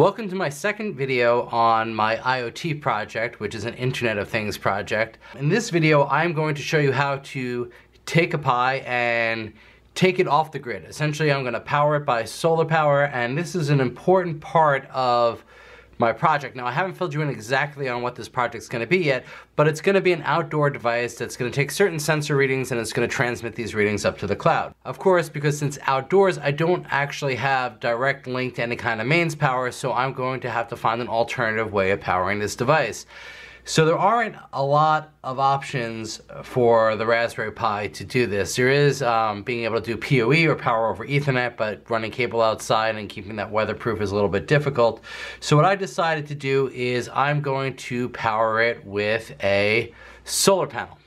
Welcome to my second video on my IoT project, which is an Internet of Things project. In this video, I'm going to show you how to take a Pi and take it off the grid. Essentially, I'm gonna power it by solar power, and this is an important part of my project. Now I haven't filled you in exactly on what this project's gonna be yet, but it's gonna be an outdoor device that's gonna take certain sensor readings and it's gonna transmit these readings up to the cloud. Of course, because since outdoors, I don't actually have direct link to any kind of mains power, so I'm going to have to find an alternative way of powering this device. So there aren't a lot of options for the Raspberry Pi to do this. There is um, being able to do PoE or power over ethernet, but running cable outside and keeping that weatherproof is a little bit difficult. So what I decided to do is I'm going to power it with a solar panel.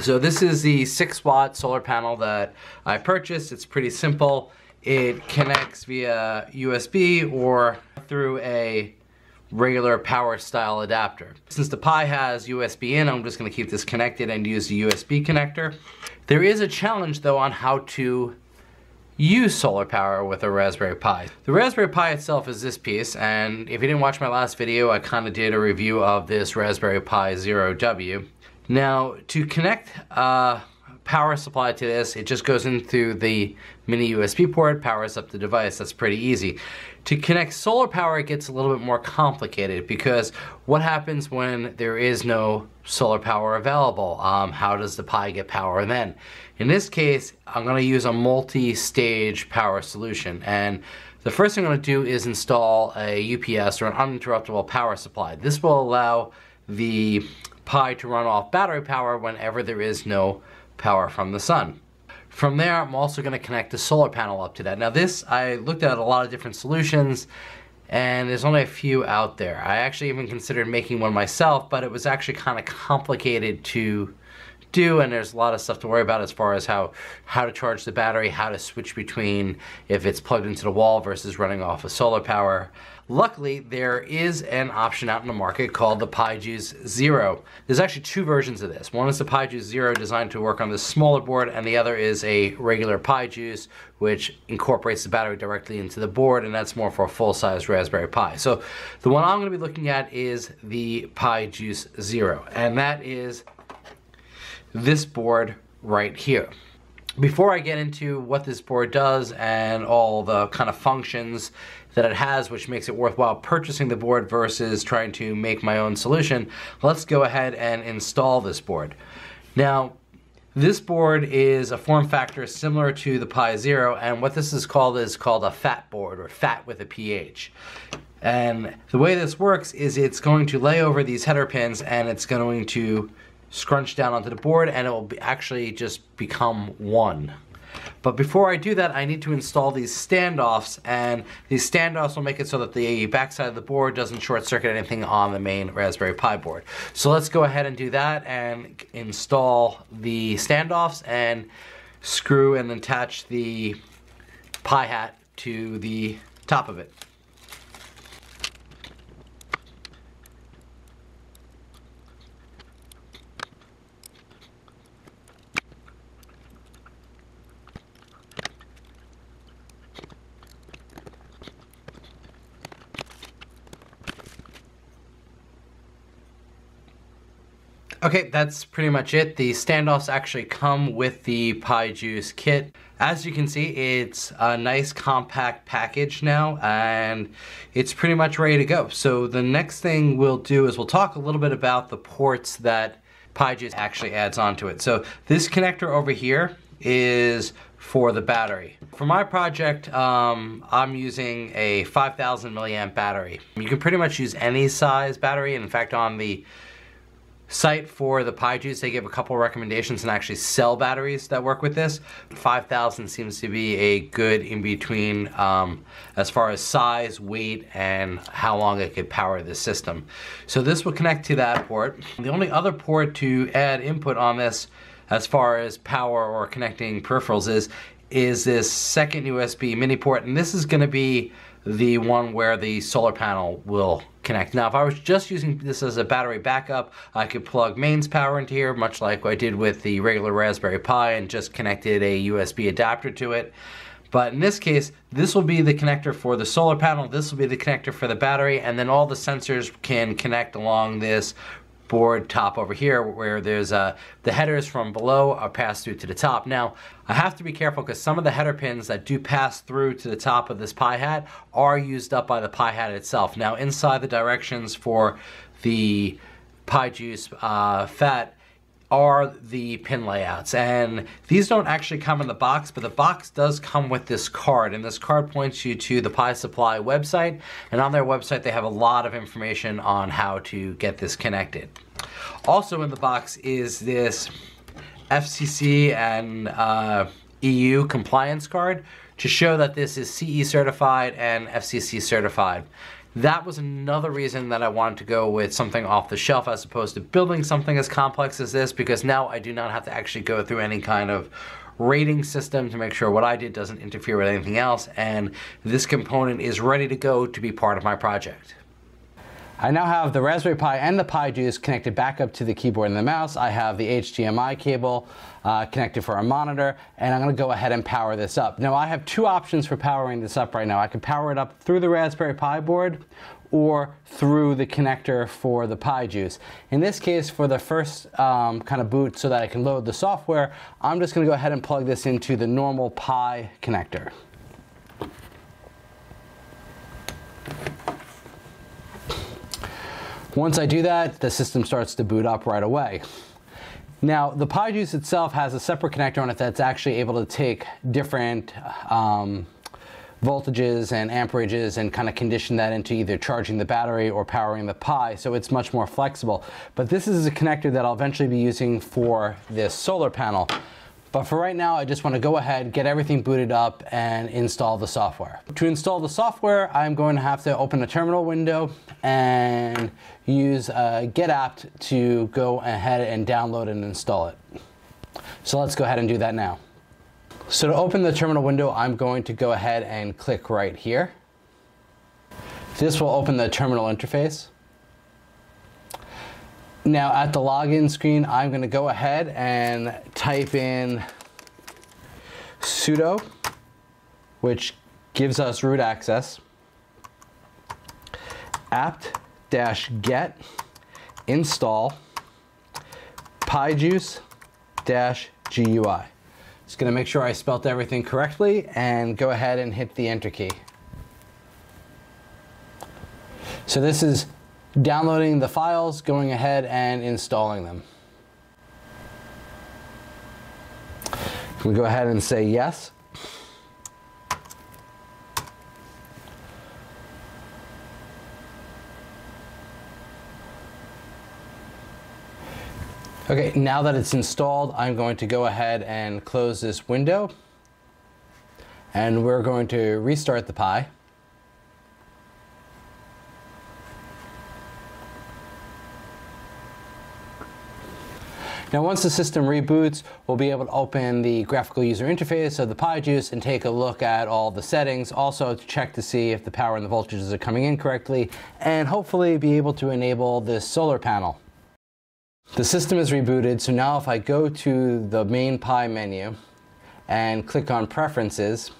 So this is the six watt solar panel that I purchased. It's pretty simple. It connects via USB or through a regular power style adapter. Since the Pi has USB in, I'm just gonna keep this connected and use the USB connector. There is a challenge though on how to use solar power with a Raspberry Pi. The Raspberry Pi itself is this piece, and if you didn't watch my last video, I kinda did a review of this Raspberry Pi Zero W. Now, to connect uh, power supply to this. It just goes in through the mini USB port, powers up the device. That's pretty easy. To connect solar power, it gets a little bit more complicated because what happens when there is no solar power available? Um, how does the Pi get power then? In this case, I'm gonna use a multi-stage power solution. And the first thing I'm gonna do is install a UPS or an uninterruptible power supply. This will allow the Pi to run off battery power whenever there is no power from the sun. From there, I'm also gonna connect the solar panel up to that. Now this, I looked at a lot of different solutions and there's only a few out there. I actually even considered making one myself, but it was actually kind of complicated to do and there's a lot of stuff to worry about as far as how how to charge the battery how to switch between if it's plugged into the wall versus running off of solar power luckily there is an option out in the market called the PiJuice Zero. There's actually two versions of this. One is the PiJuice Zero designed to work on the smaller board and the other is a regular PiJuice which incorporates the battery directly into the board and that's more for a full-size Raspberry Pi. So the one I'm going to be looking at is the PiJuice Zero and that is this board right here. Before I get into what this board does and all the kind of functions that it has which makes it worthwhile purchasing the board versus trying to make my own solution, let's go ahead and install this board. Now, this board is a form factor similar to the Pi Zero and what this is called is called a fat board or fat with a pH. And the way this works is it's going to lay over these header pins and it's going to scrunch down onto the board and it will be actually just become one. But before I do that, I need to install these standoffs, and these standoffs will make it so that the backside of the board doesn't short circuit anything on the main Raspberry Pi board. So let's go ahead and do that and install the standoffs and screw and attach the Pi hat to the top of it. Okay, that's pretty much it. The standoffs actually come with the PiJuice kit. As you can see, it's a nice compact package now, and it's pretty much ready to go. So the next thing we'll do is we'll talk a little bit about the ports that PiJuice actually adds onto it. So this connector over here is for the battery. For my project, um, I'm using a 5000 milliamp battery. You can pretty much use any size battery. In fact, on the site for the PiJuice. They give a couple recommendations and actually sell batteries that work with this. 5000 seems to be a good in-between um, as far as size, weight, and how long it could power the system. So this will connect to that port. The only other port to add input on this as far as power or connecting peripherals is is this second USB mini port and this is going to be the one where the solar panel will connect. Now if I was just using this as a battery backup, I could plug mains power into here, much like I did with the regular Raspberry Pi and just connected a USB adapter to it. But in this case, this will be the connector for the solar panel, this will be the connector for the battery, and then all the sensors can connect along this board top over here where there's uh, the headers from below are passed through to the top. Now, I have to be careful because some of the header pins that do pass through to the top of this Pi hat are used up by the Pi hat itself. Now, inside the directions for the PiJuice uh, FAT, are the pin layouts. And these don't actually come in the box, but the box does come with this card. And this card points you to the Pi Supply website. And on their website, they have a lot of information on how to get this connected. Also in the box is this FCC and uh, EU compliance card to show that this is CE certified and FCC certified. That was another reason that I wanted to go with something off the shelf as opposed to building something as complex as this because now I do not have to actually go through any kind of rating system to make sure what I did doesn't interfere with anything else and this component is ready to go to be part of my project. I now have the Raspberry Pi and the PiJuice connected back up to the keyboard and the mouse. I have the HDMI cable uh, connected for a monitor, and I'm gonna go ahead and power this up. Now I have two options for powering this up right now. I can power it up through the Raspberry Pi board or through the connector for the PiJuice. In this case, for the first um, kind of boot so that I can load the software, I'm just gonna go ahead and plug this into the normal Pi connector. Once I do that, the system starts to boot up right away. Now, the PiJuice itself has a separate connector on it that's actually able to take different um, voltages and amperages and kind of condition that into either charging the battery or powering the Pi, so it's much more flexible. But this is a connector that I'll eventually be using for this solar panel. But for right now, I just want to go ahead, get everything booted up, and install the software. To install the software, I'm going to have to open a terminal window and use uh, GetApt to go ahead and download and install it. So let's go ahead and do that now. So to open the terminal window, I'm going to go ahead and click right here. This will open the terminal interface. Now at the login screen, I'm going to go ahead and type in sudo, which gives us root access, apt-get install pijuice-gui. Just going to make sure I spelt everything correctly and go ahead and hit the enter key. So this is downloading the files, going ahead and installing them. We go ahead and say yes. Okay, now that it's installed, I'm going to go ahead and close this window. And we're going to restart the Pi. Now once the system reboots, we'll be able to open the graphical user interface of the PiJuice and take a look at all the settings, also to check to see if the power and the voltages are coming in correctly, and hopefully be able to enable this solar panel. The system is rebooted, so now if I go to the main Pi menu and click on Preferences,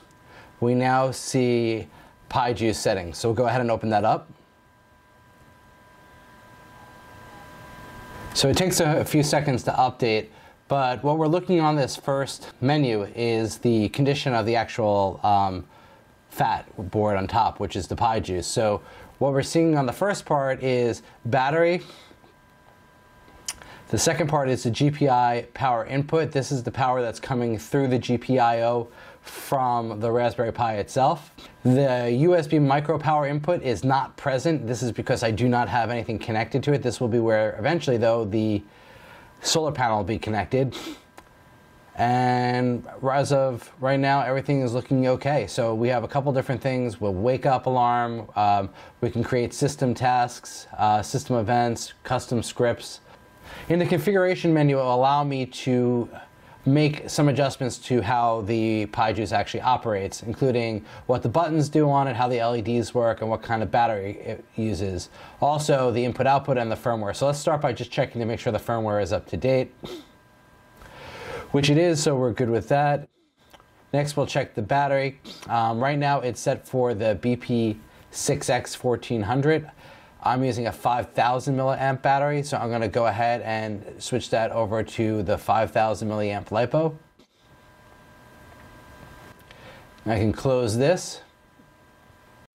we now see PiJuice settings. So we'll go ahead and open that up. So it takes a, few seconds to update, but what we're looking on this first menu is the condition of the actual um, fat board on top, which is the PiJuice. So what we're seeing on the first part is battery. The second part is the GPI power input. This is the power that's coming through the GPIO from the Raspberry Pi itself. The USB micro power input is not present. This is because I do not have anything connected to it. This will be where eventually though the solar panel will be connected. And as of right now, everything is looking okay. So we have a couple different things. We'll wake up alarm. Um, we can create system tasks, uh, system events, custom scripts. In the configuration menu, it will allow me to make some adjustments to how the PiJuice actually operates, including what the buttons do on it, how the LEDs work, and what kind of battery it uses. Also, the input output and the firmware. So let's start by just checking to make sure the firmware is up to date, which it is, so we're good with that. Next, we'll check the battery. Um, right now, it's set for the BP6X1400. I'm using a 5000 milliamp battery, so I'm going to go ahead and switch that over to the 5000 milliamp LiPo. I can close this.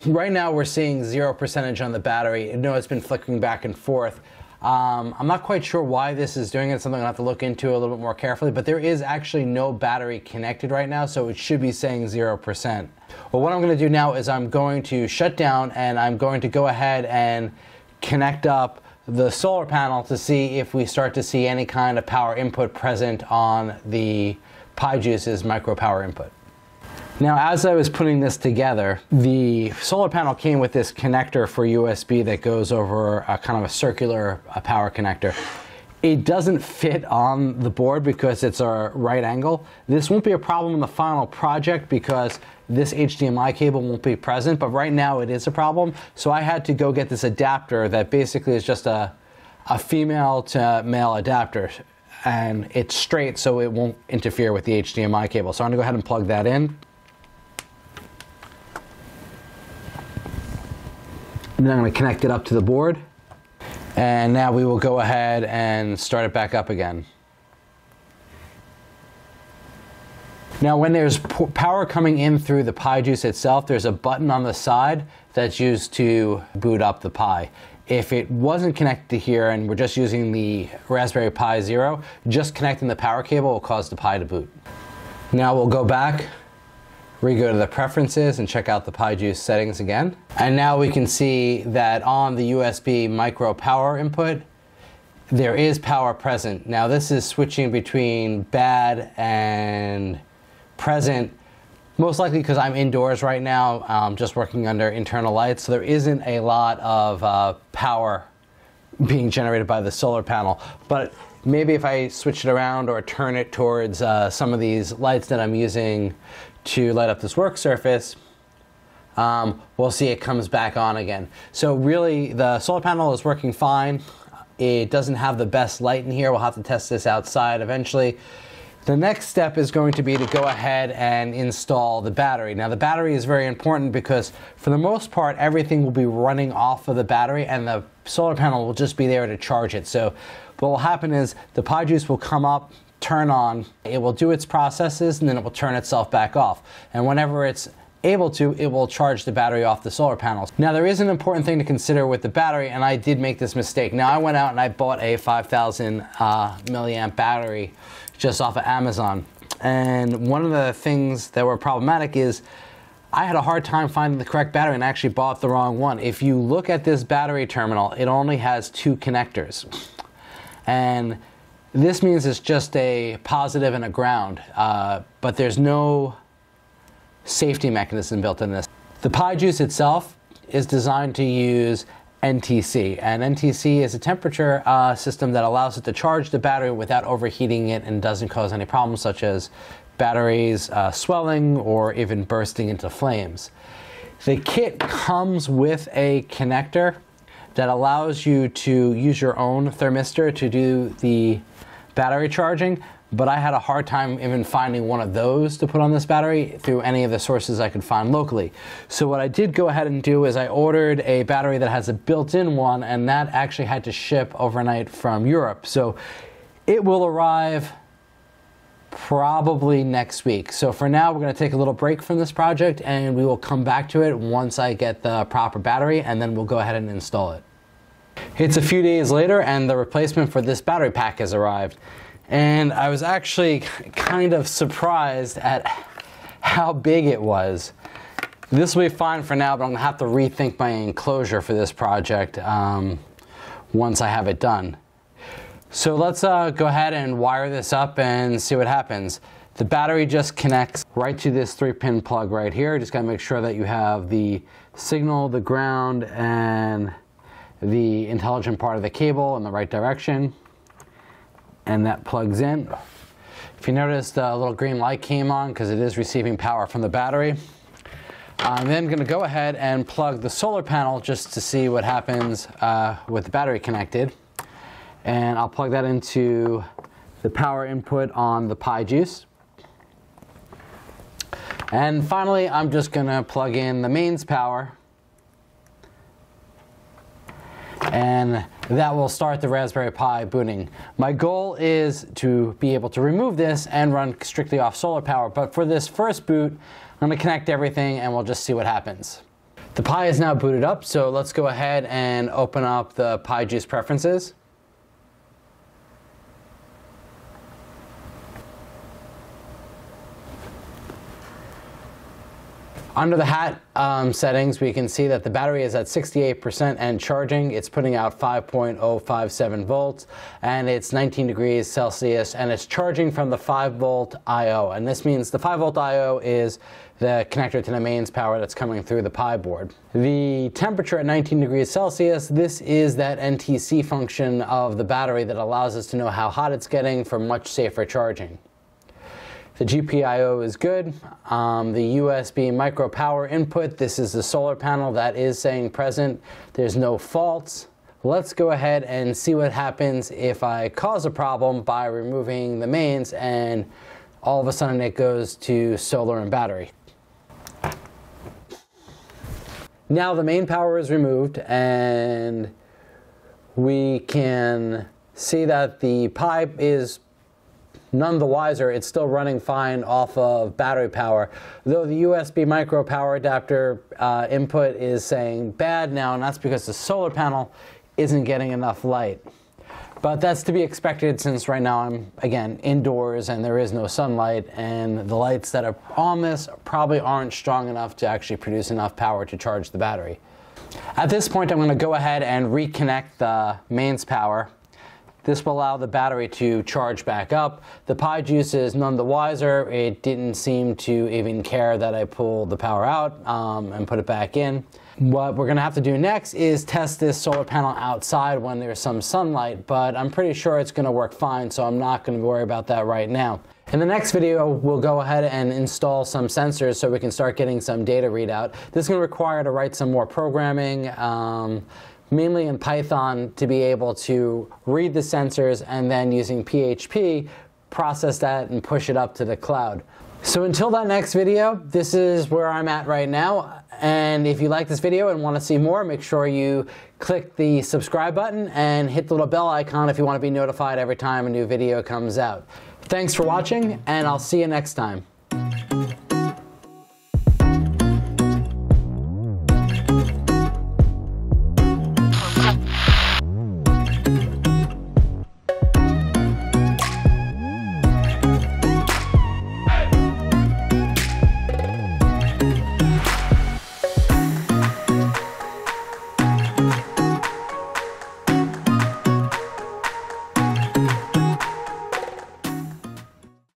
Right now we're seeing zero percentage on the battery. You know it's been flickering back and forth. Um, I'm not quite sure why this is doing it. Something I'll have to look into a little bit more carefully, but there is actually no battery connected right now, so it should be saying 0%. Well, what I'm gonna do now is I'm going to shut down and I'm going to go ahead and connect up the solar panel to see if we start to see any kind of power input present on the PiJuice's micro power input. Now, as I was putting this together, the solar panel came with this connector for USB that goes over a kind of a circular a power connector. It doesn't fit on the board because it's a right angle. This won't be a problem in the final project because this HDMI cable won't be present, but right now it is a problem. So I had to go get this adapter that basically is just a, a female to male adapter and it's straight so it won't interfere with the HDMI cable. So I'm gonna go ahead and plug that in. And then I'm going to connect it up to the board. And now we will go ahead and start it back up again. Now when there's power coming in through the PiJuice itself, there's a button on the side that's used to boot up the Pi. If it wasn't connected to here and we're just using the Raspberry Pi Zero, just connecting the power cable will cause the Pi to boot. Now we'll go back we go to the preferences and check out the PiJuice settings again. And now we can see that on the USB micro power input, there is power present. Now this is switching between bad and present, most likely because I'm indoors right now, um, just working under internal lights, so there isn't a lot of uh, power being generated by the solar panel. But maybe if I switch it around or turn it towards uh, some of these lights that I'm using to light up this work surface, um, we'll see it comes back on again. So really the solar panel is working fine. It doesn't have the best light in here. We'll have to test this outside eventually. The next step is going to be to go ahead and install the battery. Now the battery is very important because for the most part everything will be running off of the battery and the solar panel will just be there to charge it. So what will happen is the PiJuice will come up, turn on, it will do its processes and then it will turn itself back off. And whenever it's able to, it will charge the battery off the solar panels. Now there is an important thing to consider with the battery and I did make this mistake. Now I went out and I bought a 5000 uh, milliamp battery just off of Amazon. And one of the things that were problematic is I had a hard time finding the correct battery and I actually bought the wrong one. If you look at this battery terminal, it only has two connectors. And this means it's just a positive and a ground, uh, but there's no safety mechanism built in this. The PiJuice itself is designed to use NTC, and NTC is a temperature uh, system that allows it to charge the battery without overheating it and doesn't cause any problems such as batteries uh, swelling or even bursting into flames. The kit comes with a connector that allows you to use your own thermistor to do the battery charging, but I had a hard time even finding one of those to put on this battery through any of the sources I could find locally. So what I did go ahead and do is I ordered a battery that has a built-in one and that actually had to ship overnight from Europe. So it will arrive probably next week. So for now, we're going to take a little break from this project and we will come back to it once I get the proper battery and then we'll go ahead and install it. It's a few days later and the replacement for this battery pack has arrived. And I was actually kind of surprised at how big it was. This will be fine for now, but I'm gonna have to rethink my enclosure for this project um, once I have it done. So let's uh, go ahead and wire this up and see what happens. The battery just connects right to this three pin plug right here. Just gotta make sure that you have the signal, the ground, and the intelligent part of the cable in the right direction and that plugs in. If you notice the little green light came on because it is receiving power from the battery. I'm then going to go ahead and plug the solar panel just to see what happens uh, with the battery connected. And I'll plug that into the power input on the PiJuice. And finally, I'm just gonna plug in the mains power and that will start the Raspberry Pi booting. My goal is to be able to remove this and run strictly off solar power, but for this first boot, I'm gonna connect everything and we'll just see what happens. The Pi is now booted up, so let's go ahead and open up the PiJuice preferences. Under the hat um, settings, we can see that the battery is at 68% and charging. It's putting out 5.057 volts and it's 19 degrees Celsius and it's charging from the 5 volt I.O. And this means the 5 volt I.O. is the connector to the mains power that's coming through the Pi board. The temperature at 19 degrees Celsius, this is that NTC function of the battery that allows us to know how hot it's getting for much safer charging. The GPIO is good. Um, the USB micro power input, this is the solar panel that is saying present. There's no faults. Let's go ahead and see what happens if I cause a problem by removing the mains and all of a sudden it goes to solar and battery. Now the main power is removed and we can see that the pipe is none the wiser, it's still running fine off of battery power. Though the USB micro power adapter uh, input is saying bad now, and that's because the solar panel isn't getting enough light. But that's to be expected since right now I'm, again, indoors and there is no sunlight, and the lights that are on this probably aren't strong enough to actually produce enough power to charge the battery. At this point, I'm going to go ahead and reconnect the mains power this will allow the battery to charge back up. The PiJuice is none the wiser. It didn't seem to even care that I pulled the power out um, and put it back in. What we're gonna have to do next is test this solar panel outside when there's some sunlight, but I'm pretty sure it's gonna work fine, so I'm not gonna worry about that right now. In the next video, we'll go ahead and install some sensors so we can start getting some data readout. This is gonna require to write some more programming. Um, mainly in Python to be able to read the sensors and then using PHP process that and push it up to the cloud. So until that next video, this is where I'm at right now. And if you like this video and want to see more, make sure you click the subscribe button and hit the little bell icon if you want to be notified every time a new video comes out. Thanks for watching, and I'll see you next time.